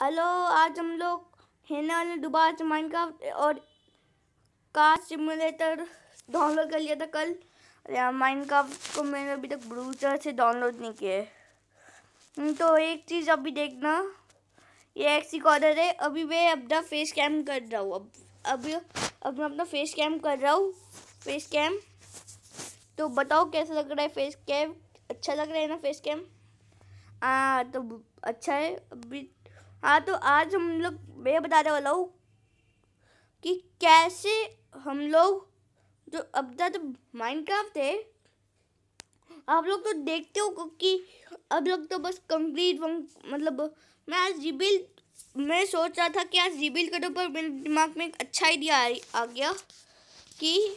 Hello आज हम लोग हेना ने दोबारा से माइनक्राफ्ट और कार सिमुलेटर डाउनलोड कर लिया था कल। यार माइनक्राफ्ट को मैंने अभी तक ब्रूजर से डाउनलोड नहीं किया है। हम्म, तो एक चीज़ अभी देखना। ये एक्स रिकॉर्डर है। अभी मैं अपना फेस कैम कर रहा हूँ। अब अभी अब मैं अपना फेस कैम कर रहा हूँ। फेस कैम तो बताओ कैसा लग रहा है फेस कैम अच्छा लग रहा है ना फेस कैम हाँ तो अच्छा है। अभी हाँ तो आज हम लोग मैं बताने वाला हूँ कि कैसे हम लोग जो अब तक माइनक्राफ्ट है, आप लोग तो देखते हो कि अब लोग तो बस कंप्लीट मतलब मैं आज रिबिल मैं सोच रहा था कि आज रिबिल करो, पर मेरे दिमाग में एक अच्छा आइडिया आ गया कि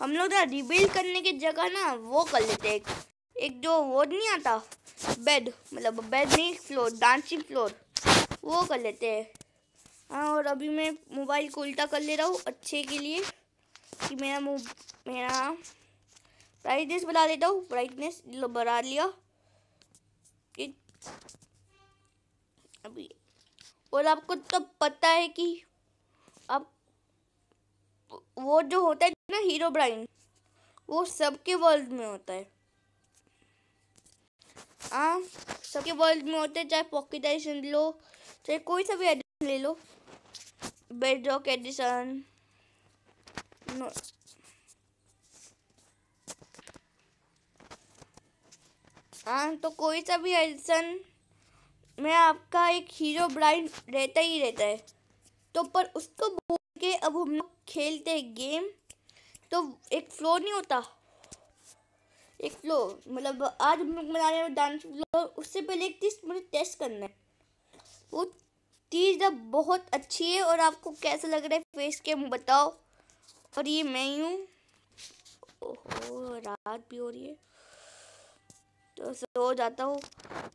हम लोग ना रिबिल्ड करने की जगह ना वो कर लेते एक एक जो वो नहीं आता बेड मतलब बेड नहीं, फ्लोर, डांसिंग फ्लोर, वो कर लेते हैं। हाँ और अभी मैं मोबाइल को उल्टा कर ले रहा हूँ अच्छे के लिए, कि मेरा मेरा ब्राइटनेस बढ़ा देता हूँ ब्राइटनेस बढ़ा लिया। अभी, और आपको तो पता है कि अब वो जो होता है ना हीरो ब्राइन वो सबके वर्ल्ड में होता है। हाँ सबके वर्ल्ड में होते हैं, चाहे पॉकेट एडिशन लो चाहे कोई सा भी एडिशन ले लो। बेड रॉक एडिशन हाँ तो कोई सा भी एडिशन में आपका एक हीरो ब्राइन रहता ही रहता है। तो पर उसको भूल के अब हम लोग खेलते हैं गेम तो एक फ्लोर नहीं होता। एक फ्लोर मतलब आज हम लोग बना रहे हैं डांस फ्लोर उससे पहले एक चीज़ मुझे टेस्ट करना है। वो चीज़ अब बहुत अच्छी है और आपको कैसा लग रहा है फेस के बताओ। और ये मैं ही हूँ। ओहो, रात भी हो रही है। तो सो जाता हूँ।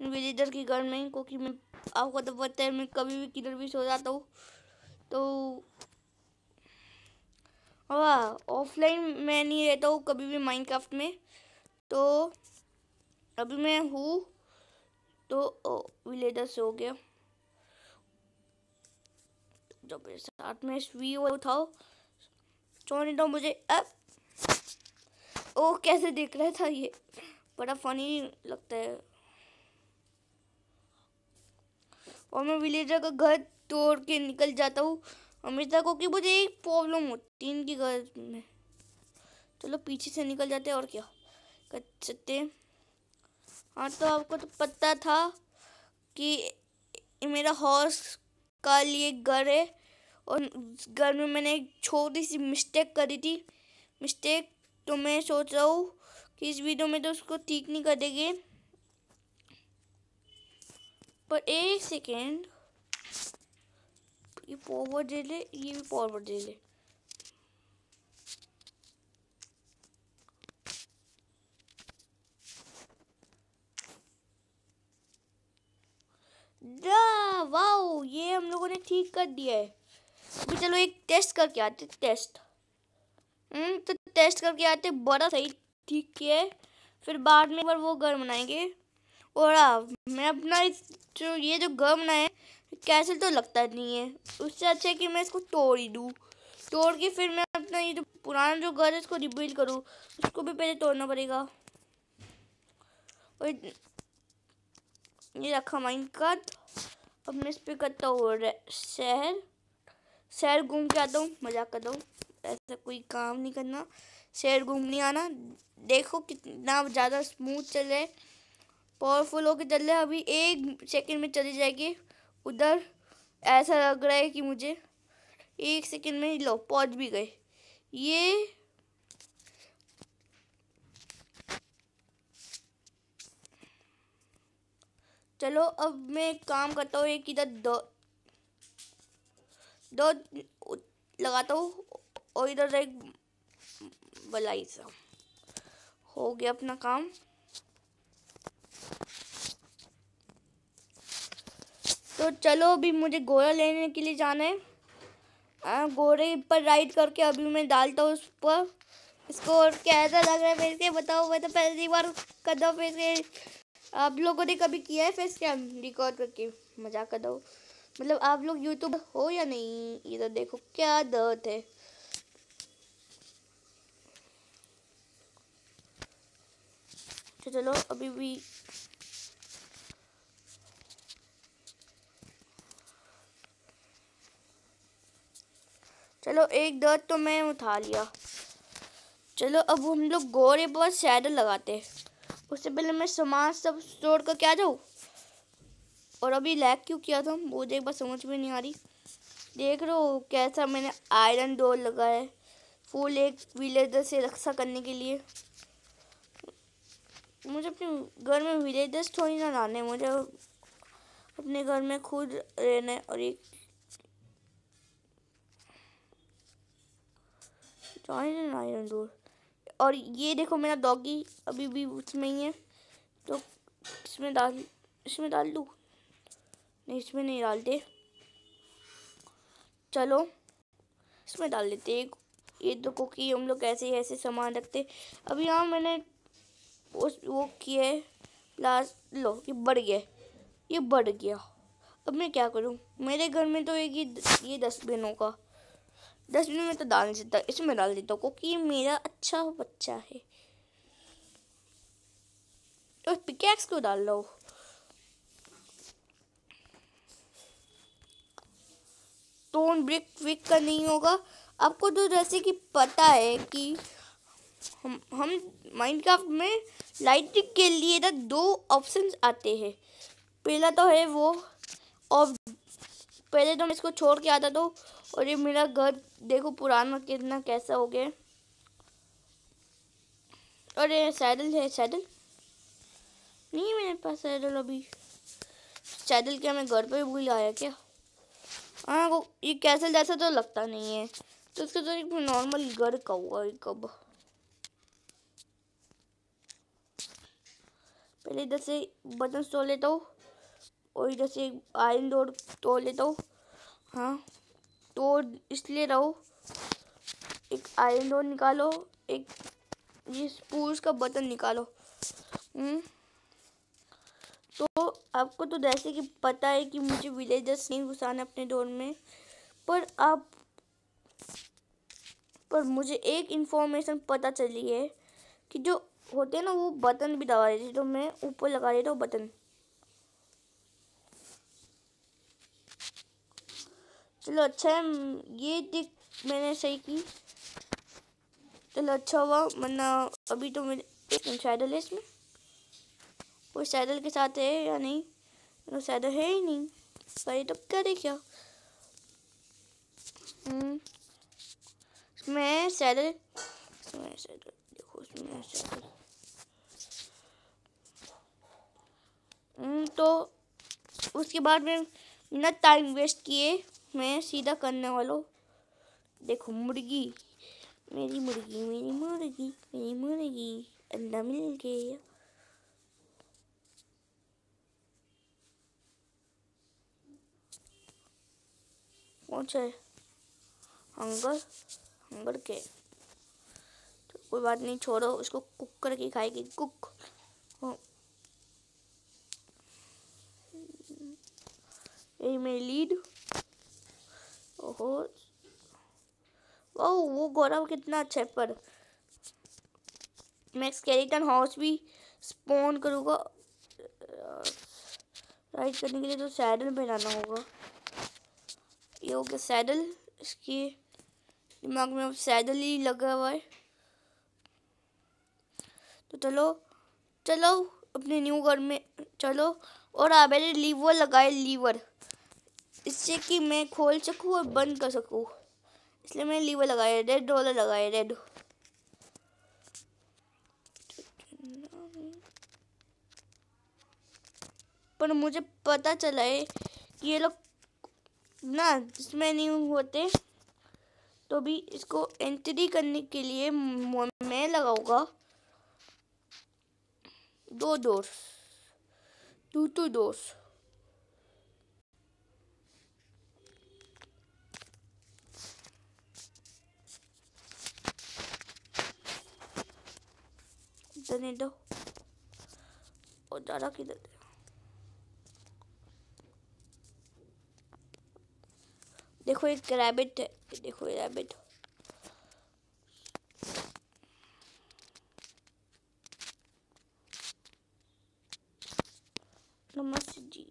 विजिटर की घर में क्योंकि मैं, आपको तो पता है, मैं कभी भी किधर भी सो जाता हूँ। तो वाह ऑफलाइन मैं नहीं रहता हूँ कभी भी माइनक्राफ्ट में। तो अभी मैं हूँ तो विलेजर हो गया। जब मेरे साथ में स्वी उठाओ छोड़ दो मुझे। अब, ओ, कैसे देख रहा था ये? बड़ा फनी लगता है। और मैं विलेजर का घर तोड़ के निकल जाता हूँ। हमेशा को कि मुझे एक प्रॉब्लम होती है इनकी घर में। चलो पीछे से निकल जाते हैं, और क्या? सकते हाँ। तो आपको तो पता था कि मेरा हॉर्स का लिए घर है और घर में मैंने एक छोटी सी मिस्टेक करी थी। मिस्टेक तो मैं सोच रहा हूँ कि इस वीडियो में तो उसको ठीक नहीं कर देंगे पर एक सेकेंड ये फॉरवर्ड दे ले ये भी फॉरवर्ड दे ले वाओ, ये हम लोगों ने ठीक कर दिया है। अभी चलो एक टेस्ट करके आते टेस्ट हम्म तो टेस्ट करके आते बड़ा सही, ठीक किया है। फिर बाद में एक बार वो घर बनाएँगे। और हाँ मैं अपना जो ये जो घर बनाए कैसल तो लगता नहीं है। उससे अच्छा है कि मैं इसको तोड़ ही दूँ। तोड़ के फिर मैं अपना ये जो पुराना जो घर है, इसको रिबिल्ड करूँ। उसको भी पहले तोड़ना पड़ेगा। और ये रखा माइंड कार्ड अब मैं इस पर करता हूँ शहर शहर घूम के आता हूँ, मज़ाक करता हूँ, ऐसा कोई काम नहीं करना, शहर घूमने आना, देखो कितना ज़्यादा स्मूथ चल रहा है पावरफुल होकर चल रहा है, अभी एक सेकंड में चली जाएगी, उधर ऐसा लग रहा है कि मुझे एक सेकंड में ही लो पहुँच भी गए, ये चलो, अब मैं काम करता हूँ, एक इधर दो दो लगाता हूँ, और इधर एक बलाई सा। हो गया अपना काम। तो चलो, अभी मुझे घोड़ा लेने के लिए जाना है। घोड़े पर राइड करके अभी मैं डालता हूँ उस पर। इसको कैसा लग रहा है मेरे से बताओ, मैं तो पहली बार कदम ऐसे आप लोगों ने कभी किया है फेस कैम? रिकॉर्ड करके मज़ाक कर दो। मतलब आप लोग यूट्यूब हो या नहीं? इधर देखो, क्या दर्द है। तो चलो, अभी भी चलो, एक दर्द तो मैं उठा लिया। चलो, अब हम लोग गोरे पर सैडल लगाते हैं। उससे पहले मैं सामान सब स्टोर करके आ जाऊँ? और अभी लैग क्यों किया था? मुझे एक बार समझ में नहीं आ रही। देख रहे हो कैसा मैंने आयरन डोर लगाया है। फुल एक विलेजर से रक्षा करने के लिए। मुझे अपने घर में विलेजर्स थोड़ी ना लाने मुझे अपने घर में खुद रहना है और एक आयरन डोर और ये देखो मेरा डॉगी अभी भी उसमें ही है। तो इसमें डाल इसमें डाल दूँ? नहीं, इसमें नहीं डालते। चलो, इसमें डाल देते ये देखो कि हम लोग ऐसे ऐसे सामान रखते अभी यहाँ मैंने उस, वो किए प्लास लो, ये बढ़ गया ये बढ़ गया। अब मैं क्या करूँ? मेरे घर में तो एक ये ये डस्टबिन होगा। डस्टबिन में तो डाल नहीं सकता इसमें डाल देता हूँ, क्योंकि मेरा अच्छा बच्चा है। तो पिकैक्स क्यों डाल हूँ? स्टोन ब्रिक विक का नहीं होगा। आपको तो जैसे कि पता है कि हम हम माइनक्राफ्ट में लाइटिंग के लिए ना दो ऑप्शंस आते हैं। पहला तो है वो और पहले तो मैं इसको छोड़ के आता तो और ये मेरा घर, देखो पुराना कितना, कैसा हो गया। और ये सैडल है, सैडल? नहीं मेरे पास सैडल अभी। सैडल क्या मैं घर पे भूल आया क्या? हाँ वो, ये कैसल जैसा तो लगता नहीं है। तो उसका तो एक नॉर्मल घर का हुआ कब। पहले इधर से बटन तोड़ लेता हूँ। और इधर से आयरन डोर तोड़ लेता हूँ हाँ तोड़ इसलिए रहो। एक आयरन डोर निकालो, एक ये स्पूर्स का बटन निकालो। हम्म तो आपको तो जैसे कि पता है कि मुझे विलेजर्स नहीं घुसाना अपने डोर में, पर आप, पर मुझे एक इन्फॉर्मेशन पता चली है कि जो होते हैं ना वो बटन भी दबा देते तो मैं ऊपर लगा देता हूँ बटन। चलो अच्छा है ये दिख मैंने सही की चलो अच्छा हुआ वरना अभी तो मेरे शायद है इसमें वो सैडल के साथ है या नहीं सैडल है ही नहीं पर ये तो क्या सैडल इसमें सैडल देखो सैडल हम्म, तो उसके बाद में बिना टाइम वेस्ट किए मैं सीधा करने वालों। देखो, मुर्गी। मेरी मुर्गी मेरी मुर्गी मेरी मुर्गी। अंडा मिल गया। सा हंगर? हंगर के तो कोई बात नहीं, छोड़ो, उसको कुक करके खाएगी। कुक। यही मेरी लीड। ओह वो गौरव कितना अच्छा है, पर मैं स्केलेटन हाउस भी स्पॉन करूँगा। राइड करने के लिए तो सैडल पहनाना होगा। ये हो गया सैडल इसके दिमाग में अब सैडल ही लगा हुआ है। तो चलो चलो, अपने न्यू घर में चलो। और आप लीवर लगाए, लीवर। इससे कि मैं खोल सकूँ और बंद कर सकूँ। इसलिए मैंने लीवर लगाया, रेड वाला लगाया, रेड। पर मुझे पता चला है कि ये लोग ना इसमें नहीं होते तो भी इसको एंट्री करने के लिए मैं लगाऊँगा। दो डोर टू टू डोर्स दो। और ज़्यादा किधर दे देखो एक रैबिट है। देखो ये रैबिट नमस्ते जी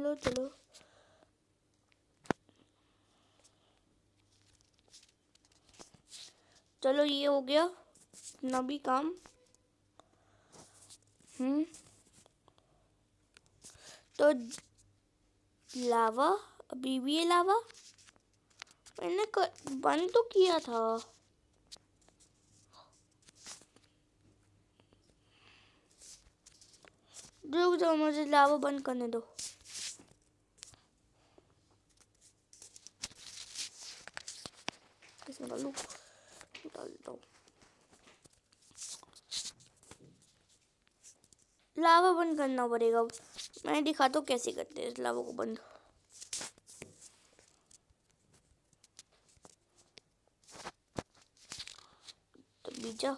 चलो चलो। चलो, ये हो गया अपना भी काम। हम्म। तो लावा, अभी भी ये लावा? मैंने बंद तो किया था। रुक जाओ, मुझे लावा बंद करने दो इसमें डालू डाल दो लावा बंद करना पड़ेगा। मैं दिखाता हूँ कैसे करते हैं लावा को बंद। तो बीजा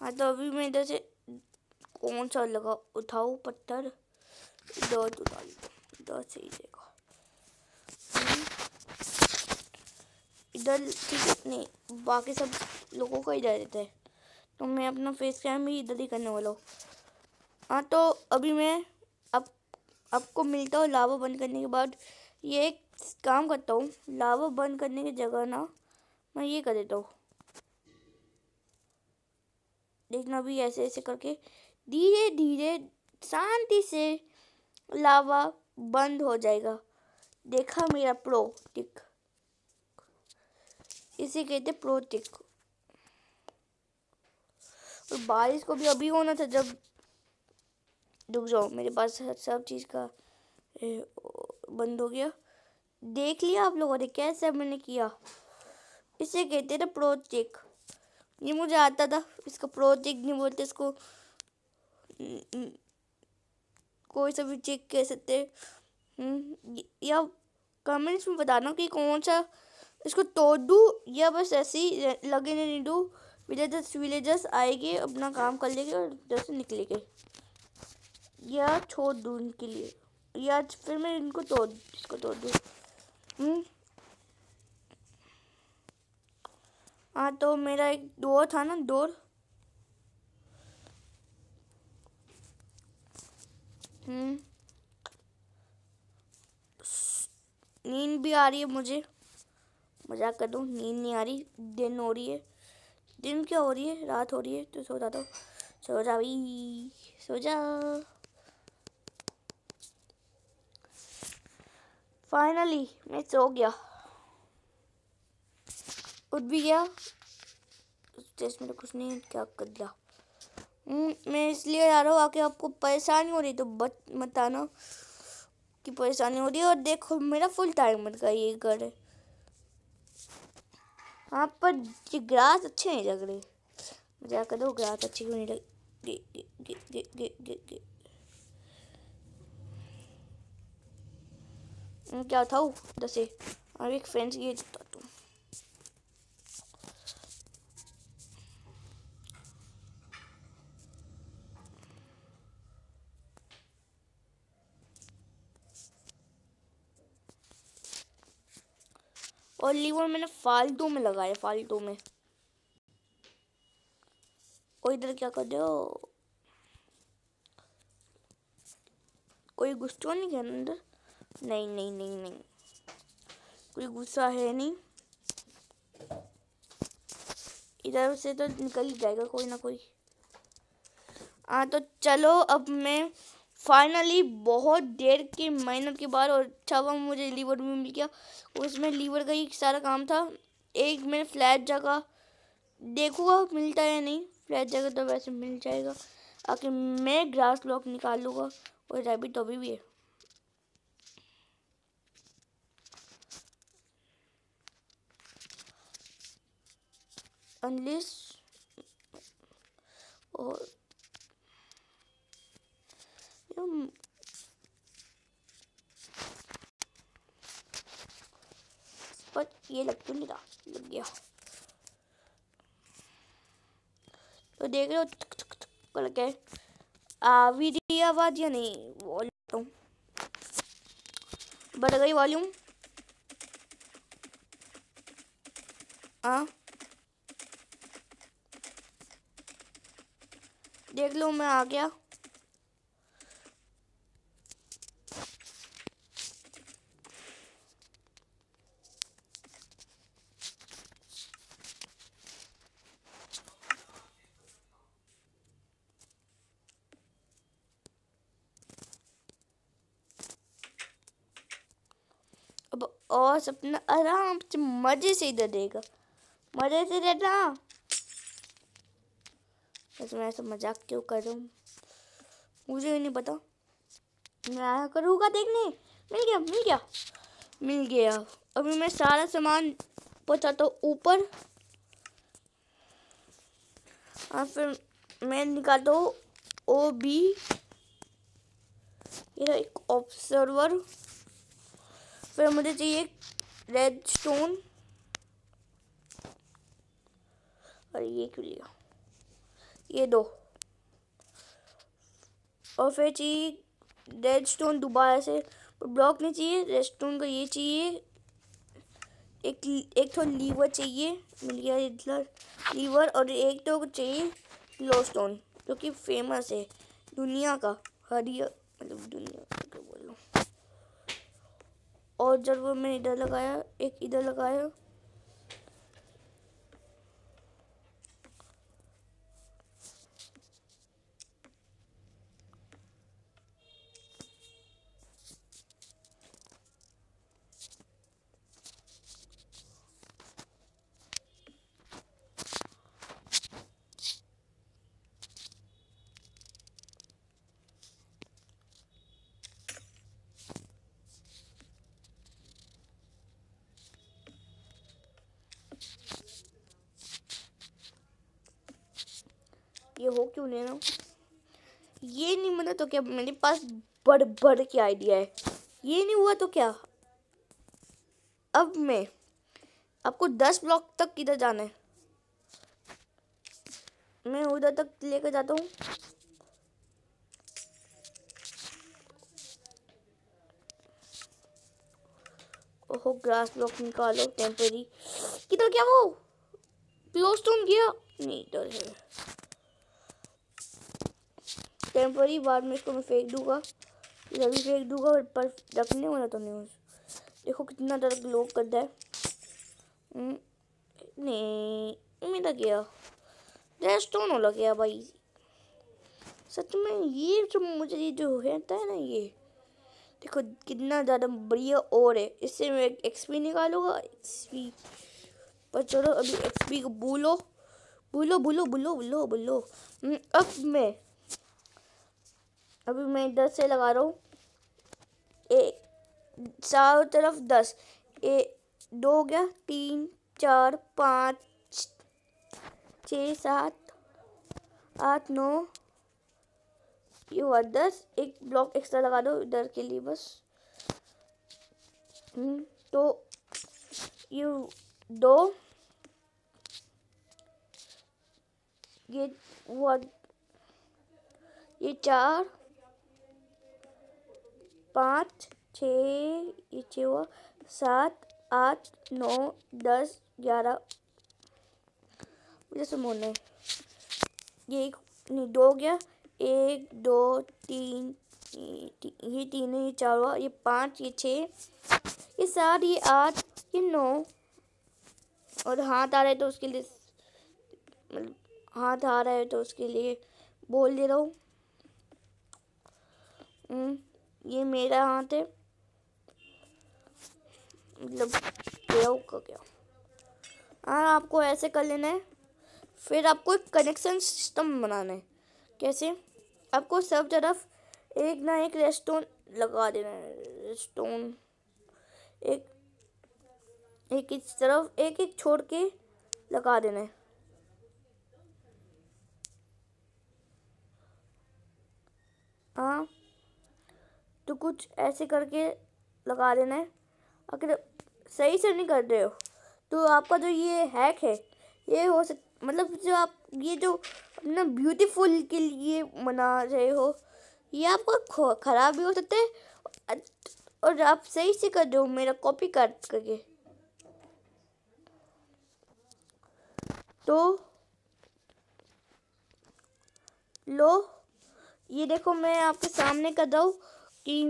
हाँ तो अभी मैं इधर से कौन सा लगा? उठाओ पत्थर? इधर उठा इधर से ही देखो। इधर ठीक नहीं, बाकी सब लोगों का इधर रहता है। तो मैं अपना फेस कैम भी इधर ही करने वाला हूँ। हाँ तो अभी मैं अब, आपको मिलता हूँ लावा बंद करने के बाद। ये एक काम करता हूँ, लावा बंद करने की जगह ना मैं ये कर देता हूँ। देखना भी ऐसे ऐसे करके। धीरे धीरे, शांति से लावा बंद हो जाएगा। देखा मेरा प्रो टिक इसे कहते प्रो टिक और बारिश को भी अभी होना था जब रुक जाओ मेरे पास सब चीज़ का बंद हो गया। देख लिया आप लोगों ने कैसे मैंने किया। इसे कहते थे प्रोजेक्ट ये मुझे आता था इसका प्रोजेक्ट नहीं बोलते इसको कोई सा भी चेक कह सकते हम्म, या कमेंट्स में बताना कि कौन सा इसको तोड़ दूँ या बस ऐसे ही लगे नहीं दूँ। विलेजर्स विलेजर्स आएँगे अपना काम कर लेंगे और इधर से निकलेंगे। या छोड़ दूँ इनके लिए। या फिर मैं इनको तोड़, इसको तोड़ दूँ। हम्म। हाँ तो मेरा एक डोर था ना, डोर। हम्म। नींद भी आ रही है मुझे। मज़ाक कर दूँ, नींद नहीं आ रही। दिन हो रही है। दिन क्या हो रही है? रात हो रही है। तो सो जाता हूँ सो जा भाई, सो जा। फाइनली मैं सो गया। उठ भी गया। टेस्ट मेरा कुछ नहीं क्या कर दिया हम्म, मैं इसलिए आ रहा हूँ आके आपको परेशानी हो रही तो बत बताना कि परेशानी हो रही है। और देखो मेरा फुल टाइम का ये घर है। हाँ पर ये ग्रास अच्छे नहीं लग रहे। कर दो ग्रास अच्छी क्यों नहीं लग क्या था दसे और एक फ्रेंड्स ये देता तू। और लीवर मैंने फालतू में लगाया, फालतू में। और इधर क्या कर दो कोई गुस्सा नहीं क्या अंदर? नहीं नहीं नहीं नहीं। कोई गुस्सा है नहीं। इधर से तो निकल ही जाएगा कोई ना कोई। हाँ तो चलो, अब मैं फाइनली बहुत देर की मेहनत के बाद और अच्छा हुआ, मुझे लीवर भी मिल गया। उसमें लीवर का ही सारा काम था। एक मैंने फ्लैट जगह देखूँगा, मिलता है नहीं। फ्लैट जगह तो वैसे मिल जाएगा। आखिर मैं ग्रास ब्लॉक निकाल लूँगा और रैबिट तो अभी भी है। Unless और पर ये लग तो नहीं रहा, लग गया। तो देख रहे हो आ भी आवाज़ या नहीं? वॉल्यूम बढ़ गई वॉल्यूम हाँ। देख लो मैं आ गया। अब और सपना आराम से मज़े से इधर देगा। मज़े से रहना। बस मैं ऐसा मज़ाक क्यों कर रहा हूँ? मुझे नहीं पता। मैं आया करूँगा देखने? मिल गया मिल गया। मिल गया। अभी मैं सारा सामान पहुँचाता हूँ ऊपर। और फिर मैं निकालता हूँ ओ बी ये एक ऑब्जर्वर फिर मुझे चाहिए रेड स्टोन और ये क्यों लिया? ये दो। और फिर चाहिए रेड स्टोन दोबारा से। ब्लॉक नहीं चाहिए रेड स्टोन का ये चाहिए। एक एक तो लीवर चाहिए, मिल गया इधर। लीवर और एक तो चाहिए ग्लो स्टोन जो कि फ़ेमस है दुनिया का। हरिया मतलब दुनिया का बोलो। और जब वो मैंने इधर लगाया, एक इधर लगाया। हो क्यों नहीं ना ये नहीं मिला तो क्या मेरे पास बड़ बड़ के आइडिया है। ये नहीं हुआ तो क्या? अब मैं, आपको दस ब्लॉक तक किधर जाना है? मैं उधर तक लेकर जाता हूँ। ओहो ग्रास ब्लॉक निकालो टेम्परी किधर क्या वो? क्लोस्टोन गया? नहीं, इधर है। टेम्परी बाद में इसको मैं फेंक दूँगा। इधर भी फेंक दूँगा पर रखने वाला तो नहीं देखो कितना डर ग्लो करता है। नहीं मेरा गया रेस्टोन हो गया भाई? सच में ये जो मुझे ये जो रहता है ना ये देखो कितना ज़्यादा बढ़िया और है। इससे मैं एक्सपी निकालूँगा। एक्सपी पर चलो अभी एक्सपी को भूलो। भूलो भूलो भूलो भूलो भूलो। हम्म, अब मैं अभी मैं दस से लगा रहा हूँ। एक चारों तरफ़ दस। ए दो हो गया। तीन चार पाँच छ सात आठ नौ। ये हुआ दस। एक ब्लॉक एक्स्ट्रा लगा दो इधर के लिए बस। हम्म, तो ये दो। ये हुआ ये चार। पाँच, छ छ, सात, आठ, नौ, दस, ग्यारह। मुझे मोड़ना है ये एक, नहीं, दो गया। एक, दो, तीन ये तीन ये चार हुआ, ये पाँच, ये छः, ये सात, ये आठ, ये नौ। और हाथ आ रहा है तो उसके लिए मतलब हाथ आ रहा है तो उसके लिए बोल दे रहा हूँ। हम्म। ये मेरा हाथ है। मतलब का क्या हाँ आपको ऐसे कर लेना है। फिर आपको एक कनेक्शन सिस्टम बनाना है। कैसे? आपको सब तरफ़ एक ना एक रेस्टोन लगा देना है। रेस्टोन एक एक इस तरफ़, एक एक छोड़ के लगा देना है। हाँ। तो कुछ ऐसे करके लगा देना है। अगर सही से नहीं कर रहे हो तो आपका जो ये हैक है, ये हो सक मतलब जो आप, ये जो अपना ब्यूटीफुल के लिए मना रहे हो, ये आपका ख़राब भी हो सकता है और आप सही से कर दो मेरा कॉपी कर करके। तो लो, ये देखो मैं आपके सामने कर हूँ। कि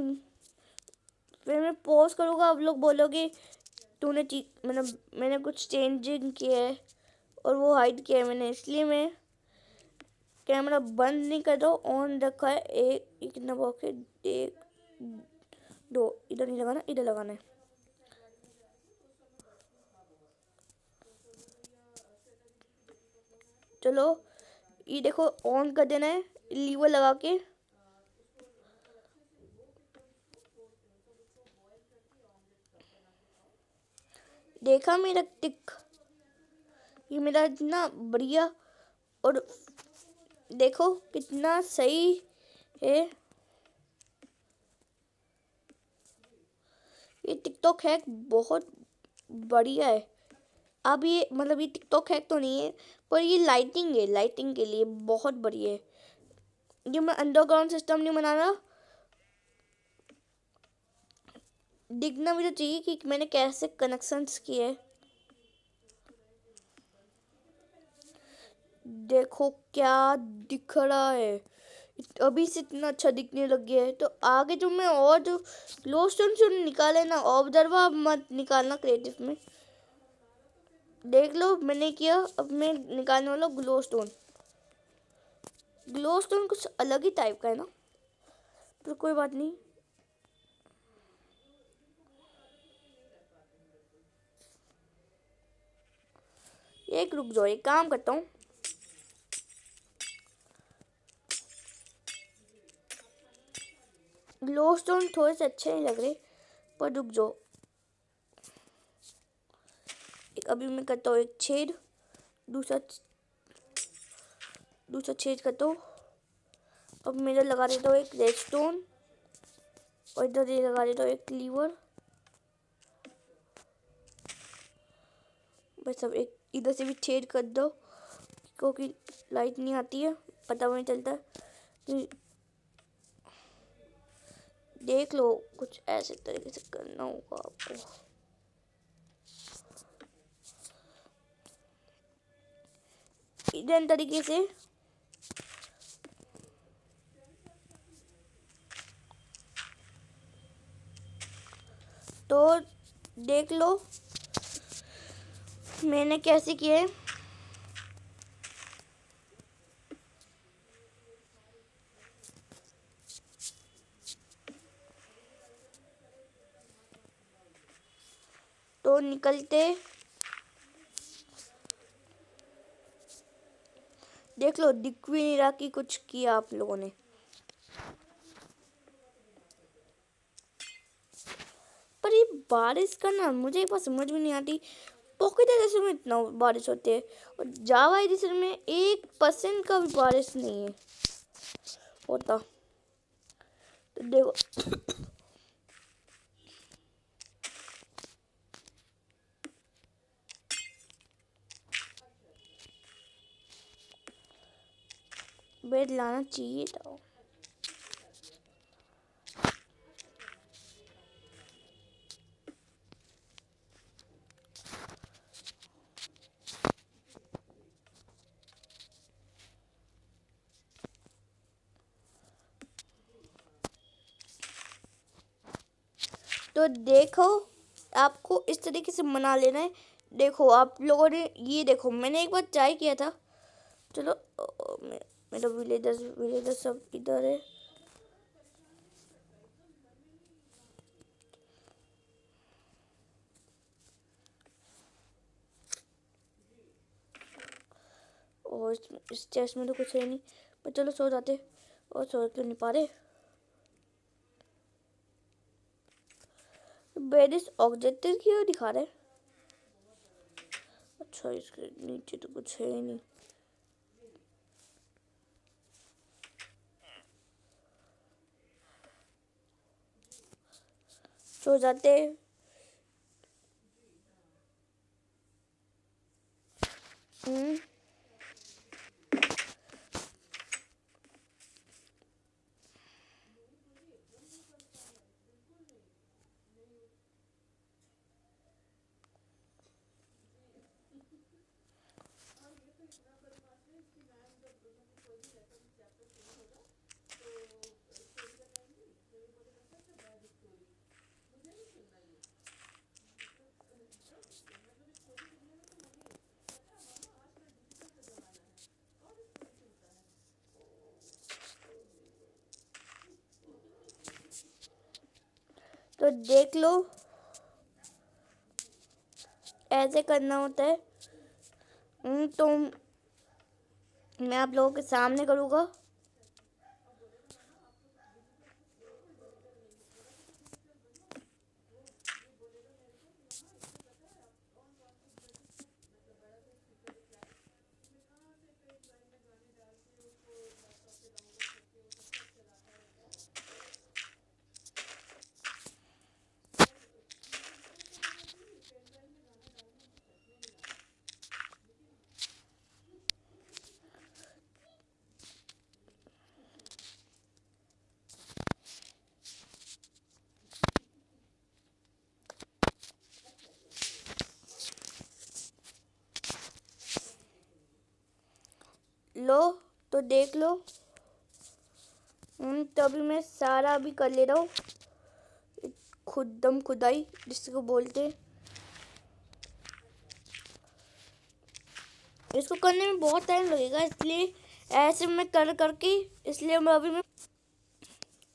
फिर मैं पोस्ट करूँगा, आप लोग बोलोगे, तूने मतलब मैंने कुछ चेंजिंग किया है और वो हाइड किया है मैंने, इसलिए मैं कैमरा बंद नहीं कर दो ऑन रखा है, एक कितना बॉक्स है एक, दो, इधर नहीं लगाना, इधर लगाना है। चलो, ये देखो ऑन कर देना है लीवर लगा के। देखा मेरा टिक? ये मेरा इतना बढ़िया और देखो कितना सही है। ये टिकटॉक हैक बहुत बढ़िया है। अब ये मतलब ये टिकटॉक हैक तो नहीं है, पर ये लाइटिंग है लाइटिंग के लिए बहुत बढ़िया है। ये मैं अंडरग्राउंड सिस्टम नहीं बना रहा दिखना तो चाहिए कि मैंने कैसे कनेक्शंस किए। देखो क्या दिख रहा है। अभी से इतना अच्छा दिखने लग गया है। तो आगे जो मैं और जो ग्लो स्टोन से निकाले ना ऑब्जर्वर मत निकालना क्रिएटिव में। देख लो, मैंने किया, अब मैं निकालने वाला ग्लो स्टोन ग्लो स्टोन कुछ अलग ही टाइप का है ना। तो कोई बात नहीं एक रुक जाओ, एक काम करता हूँ। ग्लो स्टोन थोड़े से अच्छे नहीं लग रहे, पर रुक जाओ। एक अभी मैं करता हूँ एक छेद, दूसरा दूसरा छेद करता हूँ। अब मेरा लगा देता हूँ एक रेड स्टोन और इधर ये लगा देता हूँ एक लीवर बस अब एक इधर से भी छेद कर दो, क्योंकि लाइट नहीं आती है, पता भी नहीं चलता। कि देख लो, कुछ ऐसे तरीके से करना होगा आपको। इधर तरीके से तो देख लो। मैंने कैसे किए तो निकलते। देख लो दिख भी नहीं रहा कि कुछ किया आप लोगों ने। पर ये बारिश का ना, मुझे एक बार समझ में नहीं आती। पॉकेट एडिशन में इतना बारिश होती है। और जावा एडिशन में एक परसेंट का भी बारिश नहीं है। होता। तो देखो। बेड लाना चाहिए था। तो देखो, आपको इस तरीके से मना लेना है। देखो, आप लोगों ने ये देखो, मैंने एक बार ट्राई किया था। चलो मेरा विलेजर्स विलेजर्स सब इधर है। और इस चेस्ट में तो कुछ है नहीं। पर चलो, सो जाते। और सो क्यों नहीं पा रहे। बेडिस ऑब्जेक्टिव क्यों दिखा रहे अच्छा इसके नीचे तो कुछ है ही नहीं। सो जाते हम्म तो देख लो। ऐसे करना होता है। हम्म, तो मैं आप लोगों के सामने करूँगा लो तो देख लो। तो अभी मैं सारा अभी कर ले रहा हूँ। खुद दम खुदाई, जिसको बोलते इसको करने में बहुत टाइम लगेगा, इसलिए ऐसे मैं कर करके, इसलिए मैं अभी मैं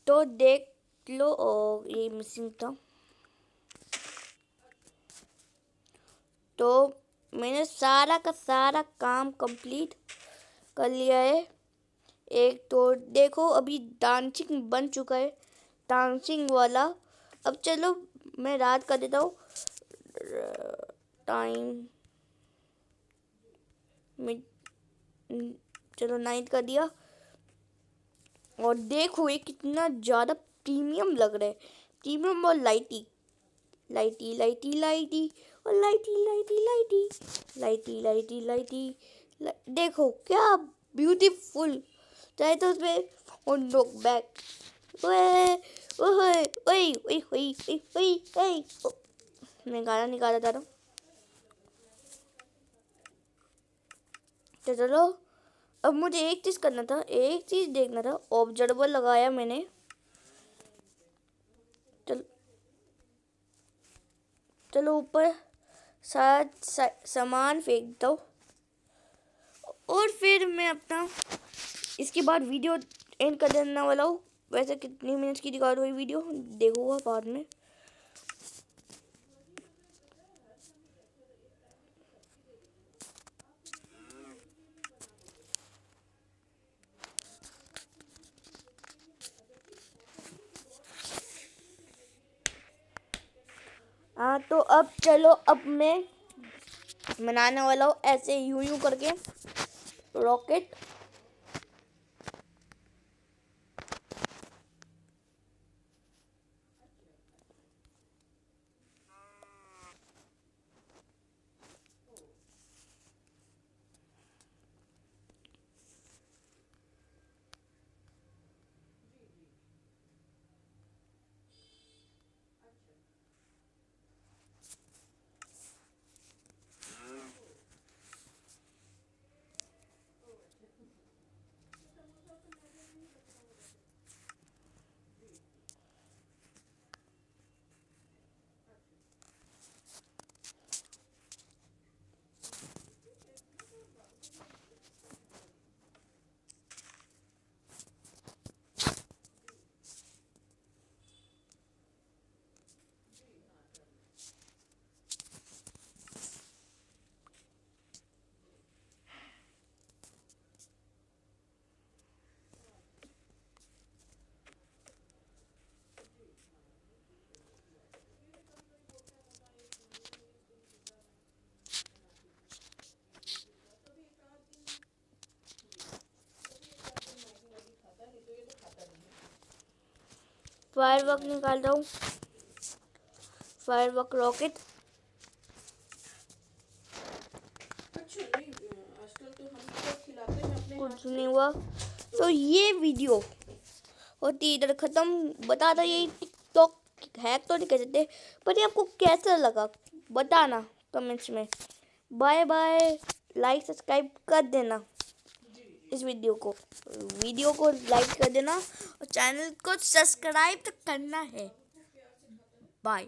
तो देख लो और ये मिसिंग था। तो मैंने सारा का सारा काम कंप्लीट कर लिया है। एक तो देखो, अभी डांसिंग बन चुका है, डांसिंग वाला। अब चलो, मैं रात कर देता हूँ। टाइम चलो नाइट कर दिया। और देखो, ये कितना ज़्यादा प्रीमियम लग रहा है। प्रीमियम और लाइटी लाइटी लाइटी लाइटी और लाइटी लाइटी लाइटी लाइटी लाइटी लाइटी देखो, क्या ब्यूटीफुल चाहे तो उसमें और लुक बैक मैं गाना निकाला था तो चलो, अब मुझे एक चीज़ करना था, एक चीज़ देखना था। ऑब्जर्वर लगाया मैंने। चल, चलो, ऊपर साथ सामान फेंक दो और फिर मैं अपना इसके बाद वीडियो एंड कर देने वाला हूँ। वैसे कितनी मिनट की रिकॉर्ड हुई वीडियो देखूँगा बाद में। हाँ तो अब चलो, अब मैं मनाने वाला हूँ ऐसे यूँ यूँ करके। रॉकेट फायर वर्क निकाल रहा हूँ फायर वर्क रॉकेट कुछ नहीं हुआ। तो ये वीडियो होती इधर ख़त्म। बता दो ये टिकटॉक हैक तो नहीं कर सकते पर ये आपको कैसा लगा? बताना कमेंट्स में। बाय बाय लाइक सब्सक्राइब कर देना। इस वीडियो को। वीडियो को लाइक कर देना। और चैनल को सब्सक्राइब तो करना है। बाय